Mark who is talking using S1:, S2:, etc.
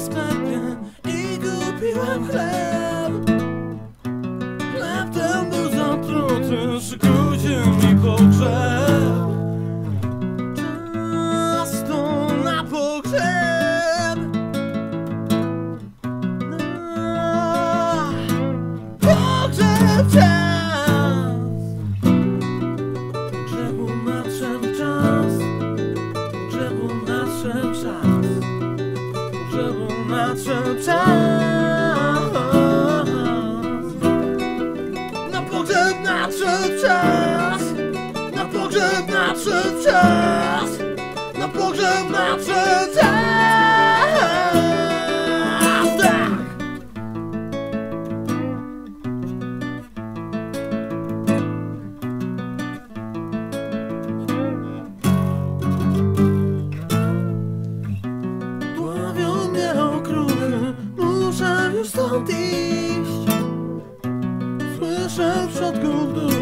S1: w sklepie i kupiłem chleb. Chleb ten był zatruty nadszedł czas. Na pogrzeb nadszedł czas. Na pogrzeb nadszedł czas hand is. Frisch uit door.